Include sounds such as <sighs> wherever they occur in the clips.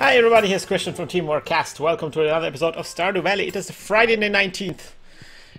Hi everybody, here's Krystian from TeamworkCast. Welcome to another episode of Stardew Valley. It is Friday the 19th,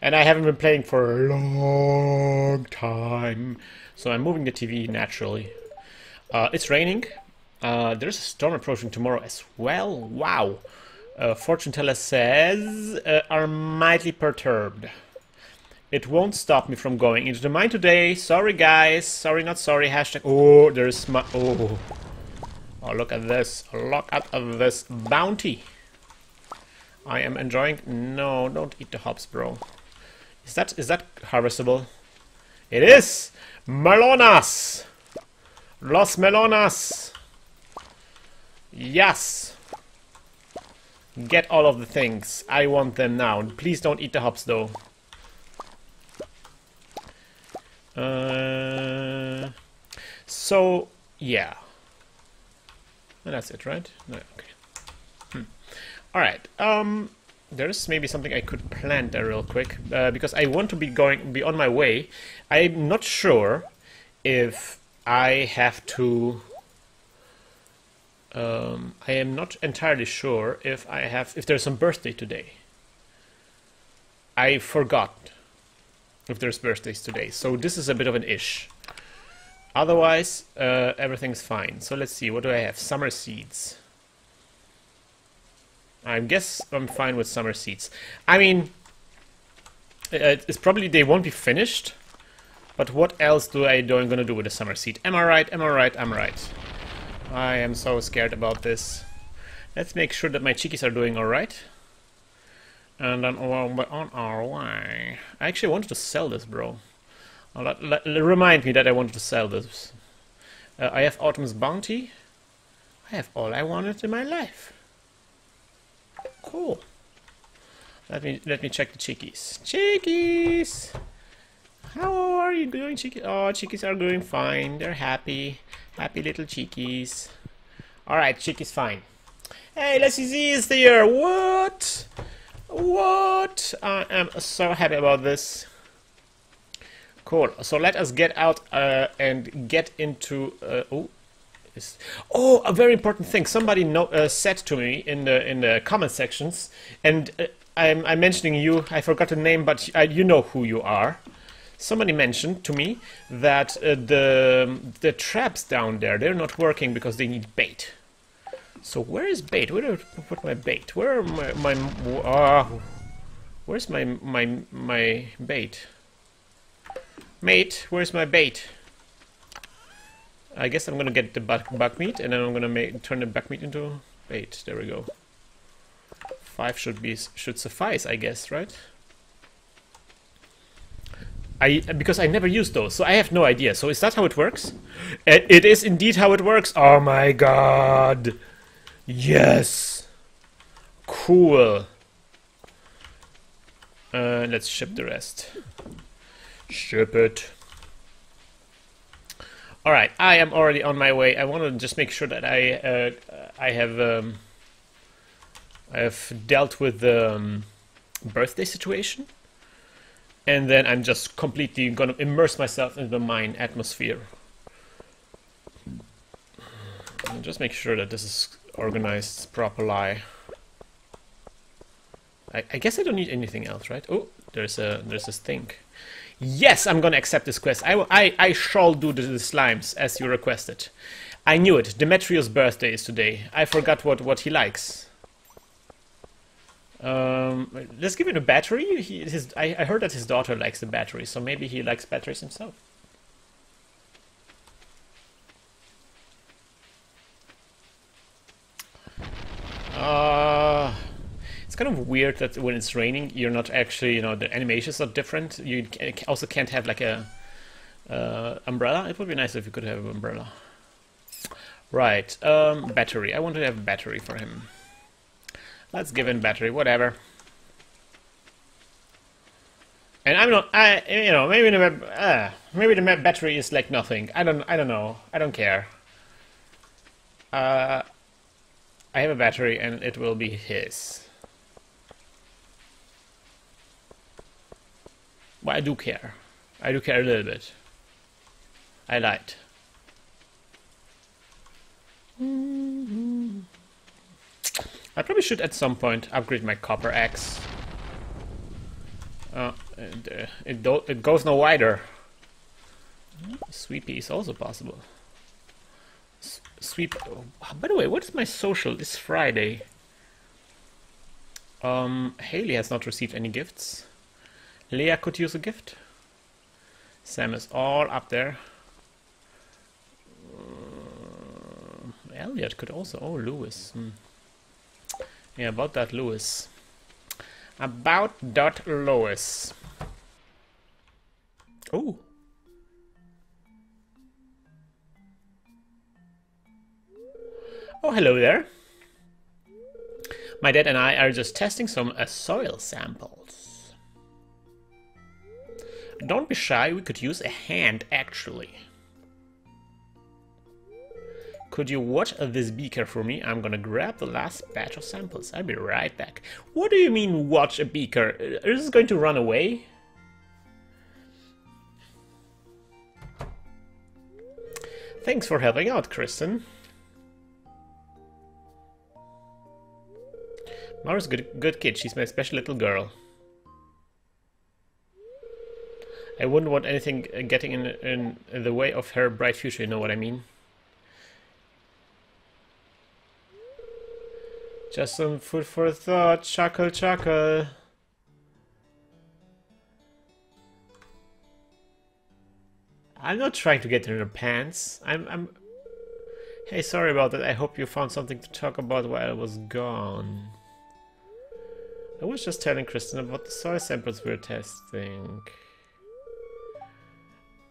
and I haven't been playing for a long time. So I'm moving the TV naturally. Uh, it's raining. Uh, there's a storm approaching tomorrow as well. Wow. Uh, fortune teller says uh, are mightily perturbed. It won't stop me from going into the mine today. Sorry guys. Sorry, not sorry. Hashtag. Oh, there's my. Oh. Oh, look at this. Look at this bounty. I am enjoying... No, don't eat the hops, bro. Is that is that harvestable? It is! Melonas! Los melonas! Yes! Get all of the things. I want them now. Please don't eat the hops, though. Uh, so, yeah. And that's it, right? No, okay. Hmm. Alright, um, there's maybe something I could plant there real quick, uh, because I want to be going, be on my way. I'm not sure if I have to... Um, I am not entirely sure if I have, if there's some birthday today. I forgot if there's birthdays today, so this is a bit of an ish. Otherwise, uh, everything's fine. So let's see, what do I have? Summer seeds. I guess I'm fine with summer seeds. I mean, uh, it's probably they won't be finished, but what else do I do I'm gonna do with a summer seed? Am I right? Am I right? I'm right. I am so scared about this. Let's make sure that my chickies are doing alright. And then on our way. I actually wanted to sell this, bro. Remind me that I wanted to sell this. Uh, I have Autumn's Bounty. I have all I wanted in my life. Cool. Let me let me check the chickies. Chickies! How are you doing, chickies? Oh, chickies are doing fine. They're happy. Happy little chickies. Alright, chickies fine. Hey, let's see is here. What? What? I am so happy about this. Cool. So let us get out uh, and get into. Uh, oh, oh, a very important thing. Somebody no, uh, said to me in the in the comment sections, and uh, I'm, I'm mentioning you. I forgot the name, but you know who you are. Somebody mentioned to me that uh, the the traps down there they're not working because they need bait. So where is bait? Where do I put my bait? Where my my? Uh, where's my my my bait? Mate, where's my bait? I guess I'm gonna get the buck, buck meat and then I'm gonna make, turn the buck meat into bait. There we go. Five should be should suffice, I guess, right? I because I never used those, so I have no idea. So is that how it works? It, it is indeed how it works. Oh my god! Yes, cool. Uh, let's ship the rest. Ship it. All right, I am already on my way. I want to just make sure that I uh, I have um, I have dealt with the um, birthday situation, and then I'm just completely gonna immerse myself in the mine atmosphere. And just make sure that this is organized properly. I, I guess I don't need anything else, right? Oh, there's a there's this thing. Yes, I'm gonna accept this quest. I, I, I shall do the, the slimes as you requested. I knew it. Demetrius' birthday is today. I forgot what, what he likes. Um, let's give him a battery. He, his, I, I heard that his daughter likes the battery, so maybe he likes batteries himself. Uh, it's kind of weird that when it's raining, you're not actually, you know, the animations are different. You also can't have like a uh, umbrella. It would be nice if you could have an umbrella. Right, um, battery. I want to have a battery for him. Let's give him battery, whatever. And I'm not, I, you know, maybe the, uh, maybe the battery is like nothing. I don't, I don't know. I don't care. Uh, I have a battery and it will be his. But I do care. I do care a little bit. I lied. I probably should at some point upgrade my copper axe. Uh, uh, it, do it goes no wider. Sweepy is also possible. S sweep. Oh, by the way, what is my social this Friday? Um, Haley has not received any gifts. Leah could use a gift. Sam is all up there. Uh, Elliot could also. Oh, Lewis. Hmm. Yeah, about that Lewis. About that Lewis. Oh. Oh, hello there. My dad and I are just testing some uh, soil samples. Don't be shy, we could use a hand, actually. Could you watch this beaker for me? I'm gonna grab the last batch of samples. I'll be right back. What do you mean, watch a beaker? Uh, is this going to run away? Thanks for helping out, Krystian. Maru's a good, good kid. She's my special little girl. I wouldn't want anything uh, getting in, in, in the way of her bright future, you know what I mean? Just some food for thought. Chuckle, chuckle. I'm not trying to get in her pants. I'm, I'm... Hey, sorry about that. I hope you found something to talk about while I was gone. I was just telling Krystian about the soil samples we were testing.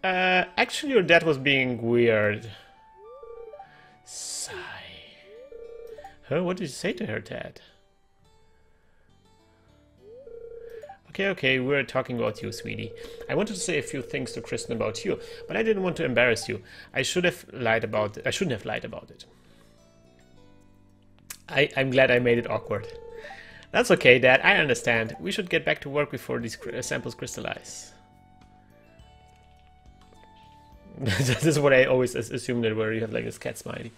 Uh, actually your dad was being weird. Sigh. Huh? What did you say to her, Dad? Okay, okay, we're talking about you, sweetie. I wanted to say a few things to Krystian about you, but I didn't want to embarrass you. I should have lied about it. I shouldn't have lied about it. I, I'm glad I made it awkward. That's okay, Dad. I understand. We should get back to work before these samples crystallize. <laughs> this is what I always assume that where you have like this cat smiley.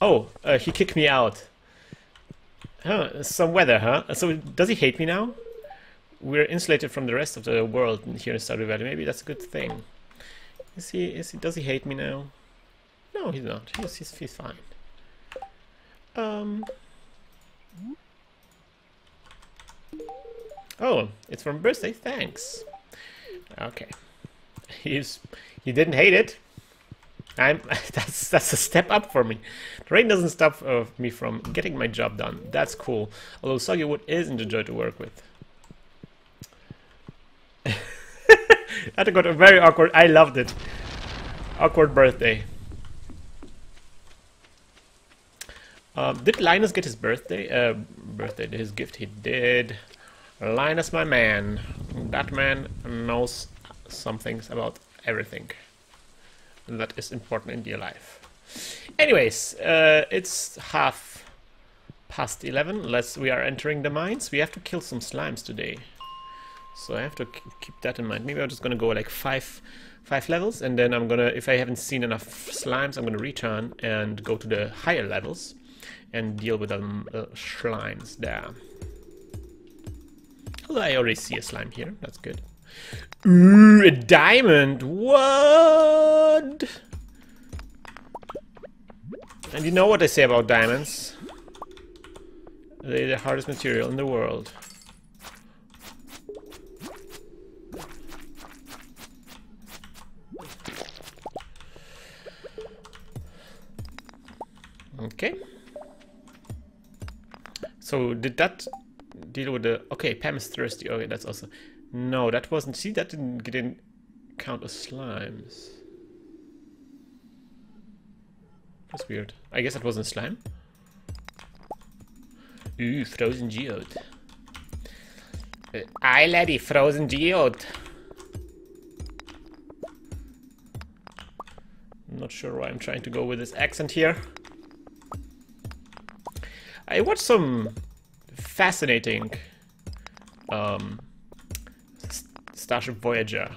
Oh, uh, he kicked me out. Huh, some weather, huh? So does he hate me now? We're insulated from the rest of the world here in Stardew Valley. Maybe that's a good thing. Is he? Is he? Does he hate me now? No, he's not. He's he's, he's fine. Um. Oh, it's from birthday. Thanks. Okay. He's he didn't hate it. I'm <laughs> that's that's a step up for me. The rain doesn't stop uh, me from getting my job done. That's cool. Although soggy wood isn't a joy to work with. <laughs> that got a very awkward. I loved it. Awkward birthday. Um, did Linus get his birthday? Uh, birthday, his gift? He did. Linus, my man. That man knows some things about everything that is important in your life. Anyways, uh, it's half past 11. Let's. We are entering the mines. We have to kill some slimes today. So I have to keep that in mind. Maybe I'm just gonna go like five five levels and then I'm gonna if I haven't seen enough slimes I'm gonna return and go to the higher levels and deal with the um, uh, slimes there. Although I already see a slime here, that's good. Ooh, a diamond! What? And you know what they say about diamonds? They're the hardest material in the world. Okay. So did that deal with the... Okay, Pam is thirsty. Okay, that's also... No, that wasn't... See, that didn't, didn't count as slimes. That's weird. I guess that wasn't slime. Ooh, frozen geode. Uh, laddie, frozen geode. I'm not sure why I'm trying to go with this accent here. I watched some fascinating um, Starship Voyager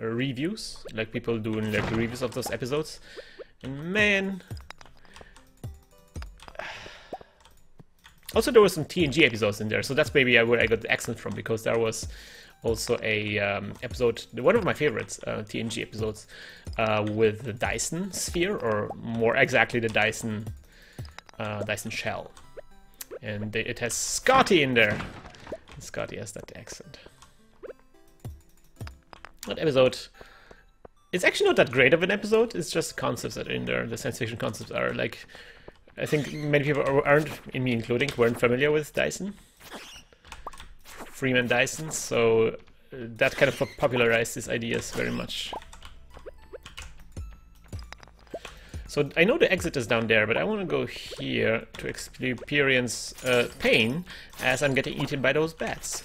reviews, like people doing like reviews of those episodes, and man, <sighs> Also, there were some TNG episodes in there, so that's maybe where I got the accent from because there was also a um, episode, one of my favorites, uh, TNG episodes, uh, with the Dyson sphere, or more exactly the Dyson uh, Dyson shell, and it has Scotty in there. And Scotty has that accent. That episode it's actually not that great of an episode. It's just concepts that are in there. The science fiction concepts are like, I think many people aren't, in me including, weren't familiar with Dyson, Freeman Dyson. So uh, that kind of popularized these ideas very much. So I know the exit is down there, but I want to go here to experience uh, pain as I'm getting eaten by those bats.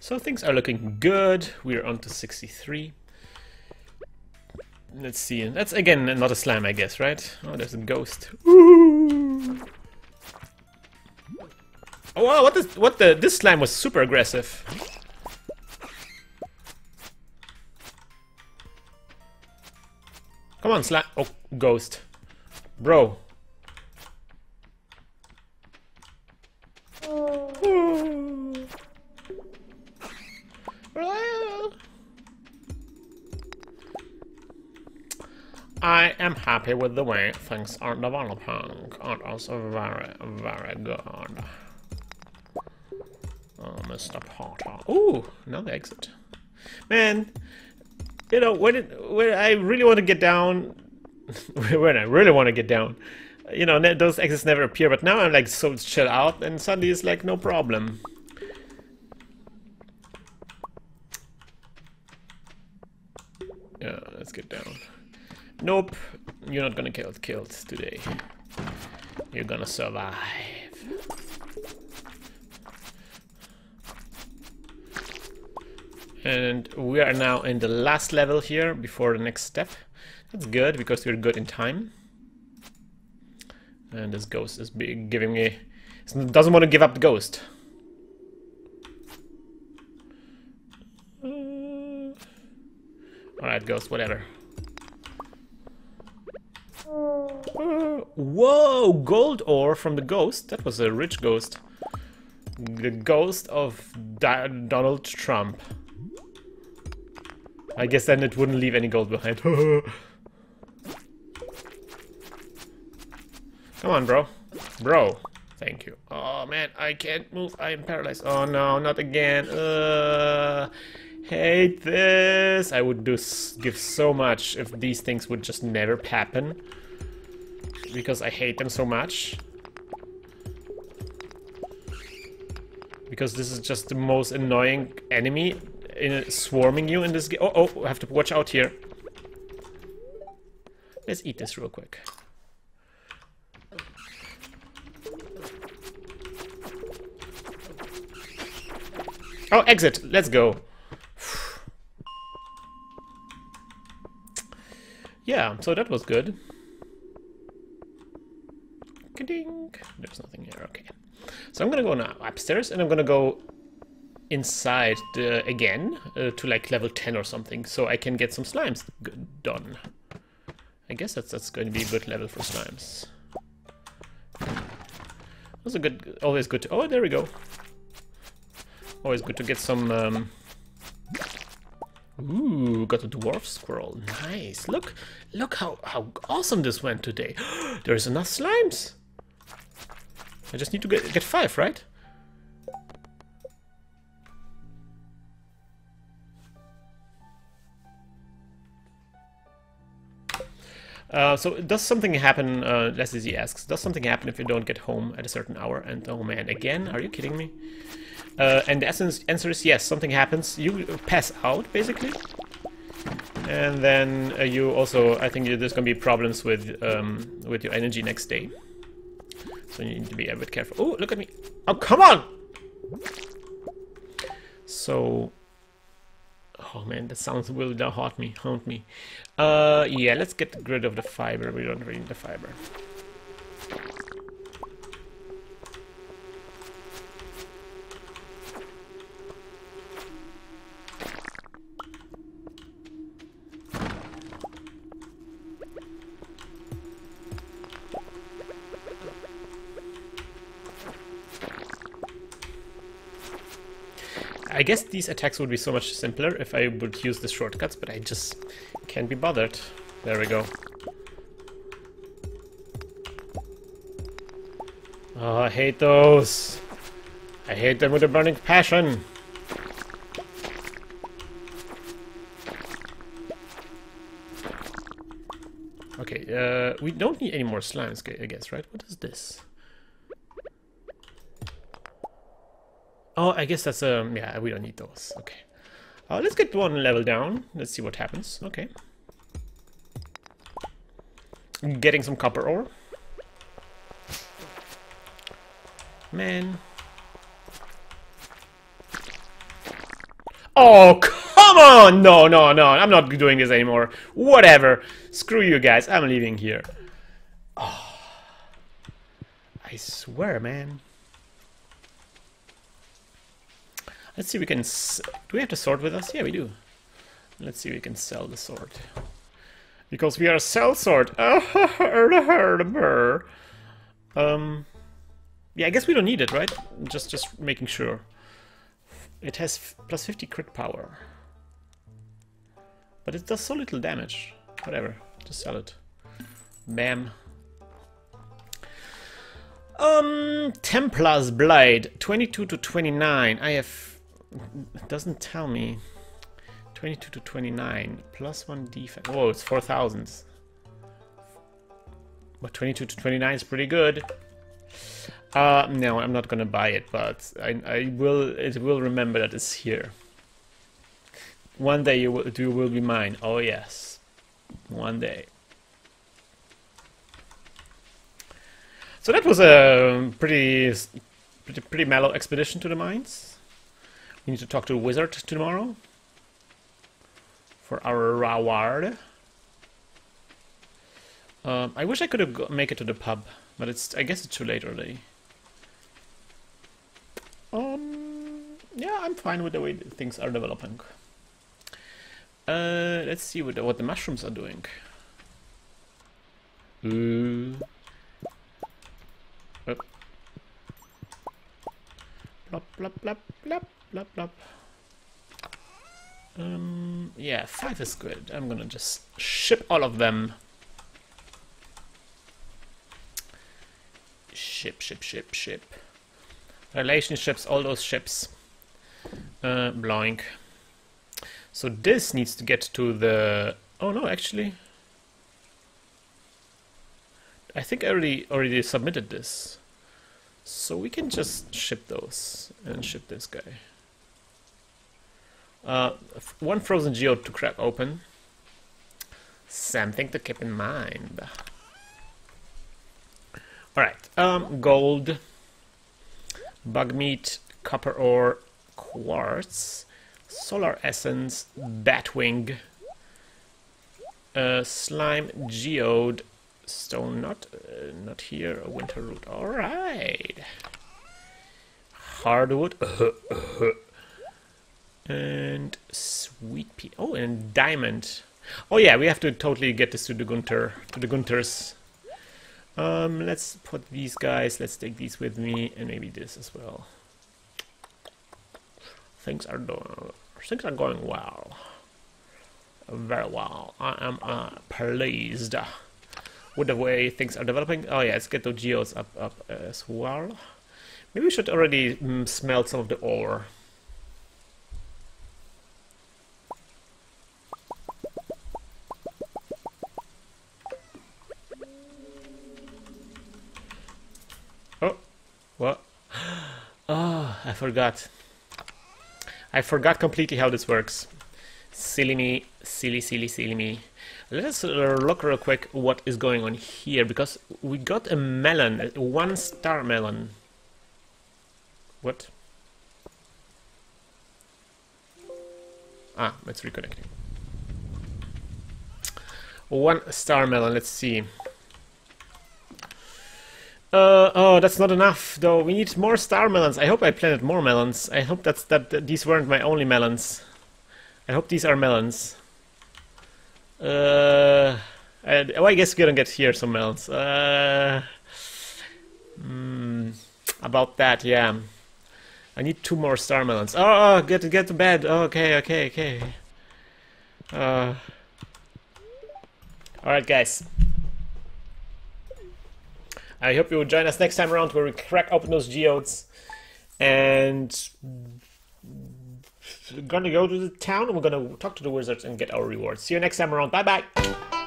So things are looking good. We're on to 63. Let's see. That's again not a slam, I guess, right? Oh, there's a ghost. Ooh. Oh wow! What the? What the? This slime was super aggressive. On. Oh, ghost, bro. I am happy with the way things are developing. It is very, very good. Oh, Mr. Potter. Ooh, another exit. Man, you know, when, it, when I really want to get down, <laughs> when I really want to get down, you know, those exits never appear, but now I'm like so chill out, and suddenly it's like no problem. Yeah, let's get down. Nope, you're not gonna get killed today. You're gonna survive. And we are now in the last level here before the next step. That's good because we're good in time. And this ghost is giving me... doesn't want to give up the ghost. Uh, Alright, ghost, whatever. Whoa! Gold ore from the ghost. That was a rich ghost. The ghost of Donald Trump. I guess then it wouldn't leave any gold behind. <laughs> Come on, bro. Bro. Thank you. Oh, man, I can't move. I am paralyzed. Oh, no, not again. Uh, hate this. I would do give so much if these things would just never happen because I hate them so much. Because this is just the most annoying enemy in swarming you in this game. Oh, oh, I have to watch out here. Let's eat this real quick. Oh, exit. Let's go. yeah, so that was good. Ding. There's nothing here. Okay. So I'm gonna go now upstairs, and I'm gonna go inside the, again uh, to like level 10 or something, so I can get some slimes done. I guess that's that's going to be a good level for slimes. Also good, always good. To, oh, there we go. Always good to get some. Um, Ooh, got a dwarf scroll. Nice. Look, look how how awesome this went today. <gasps> There's enough slimes. I just need to get, get five, right? Uh, so does something happen, uh, Leslie asks, does something happen if you don't get home at a certain hour? And oh man, again, are you kidding me? Uh, and the essence, answer is yes, something happens. You pass out, basically. And then uh, you also, I think there's gonna be problems with um, with your energy next day. So you need to be a bit careful. Oh, look at me. Oh, come on! So... Oh man, that sounds will haunt me, haunt me. Uh, yeah, let's get rid of the fiber. We don't need the fiber. Guess these attacks would be so much simpler if I would use the shortcuts, but I just can't be bothered. There we go. Oh, I hate those. I hate them with a burning passion. Okay, uh, we don't need any more slimes, I guess, right? What is this? Oh, I guess that's, um, yeah, we don't need those. Okay. Uh, let's get one level down. Let's see what happens. Okay. Getting some copper ore. Man. Oh, come on! No, no, no. I'm not doing this anymore. Whatever. Screw you guys. I'm leaving here. Oh. I swear, man. Let's see we can... do we have the sword with us? Yeah, we do. Let's see we can sell the sword. Because we are a sell sword. <laughs> um... Yeah, I guess we don't need it, right? Just, just making sure. It has plus 50 crit power. But it does so little damage. Whatever, just sell it. Bam. Um, Templar's Blade, 22 to 29. I have it doesn't tell me. 22 to 29, plus 1 defense. Whoa, it's 4,000. But 22 to 29 is pretty good. Uh, no, I'm not gonna buy it, but I, I will. It will remember that it's here. One day you will, you will be mine. Oh yes, one day. So that was a pretty, pretty, pretty mellow expedition to the mines. We need to talk to a wizard tomorrow for our reward. Um, I wish I could have make it to the pub, but it's I guess it's too late already. Um, yeah, I'm fine with the way things are developing. Uh, let's see what the, what the mushrooms are doing. Ooh. Oh. Plop, plop, plop, plop blah, blah. Um, yeah, five is good. I'm gonna just ship all of them. Ship, ship, ship, ship. Relationships, all those ships. Uh, blank. So this needs to get to the... Oh no, actually... I think I already, already submitted this. So we can just ship those and ship this guy. Uh, one frozen geode to crack open. Something to keep in mind. Alright, um, gold, bug meat, copper ore, quartz, solar essence, batwing, uh, slime, geode, stone not uh, not here, winter root. Alright. Hardwood. <laughs> And sweet pea. Oh, and diamond. Oh yeah, we have to totally get this to the Gunther, to the Gunthers. Um, let's put these guys. Let's take these with me, and maybe this as well. Things are doing. Things are going well. Very well. I am uh, pleased with the way things are developing. Oh yeah, let's get the geos up up as well. Maybe we should already mm, smelt some of the ore. What? Oh, I forgot. I forgot completely how this works. Silly me, silly, silly, silly me. Let us look real quick what is going on here, because we got a melon, a one star melon. What? Ah, it's reconnecting. One star melon, let's see. Uh, oh, that's not enough, though. We need more star melons. I hope I planted more melons. I hope that's that, that these weren't my only melons. I hope these are melons. Uh, I, oh, I guess we're gonna get here some melons. Uh, mm, about that, yeah. I need two more star melons. Oh, oh get get to bed. Oh, okay, okay, okay. Uh. All right, guys. I hope you will join us next time around where we crack open those geodes and we're gonna go to the town and we're gonna talk to the wizards and get our rewards. See you next time around. Bye bye.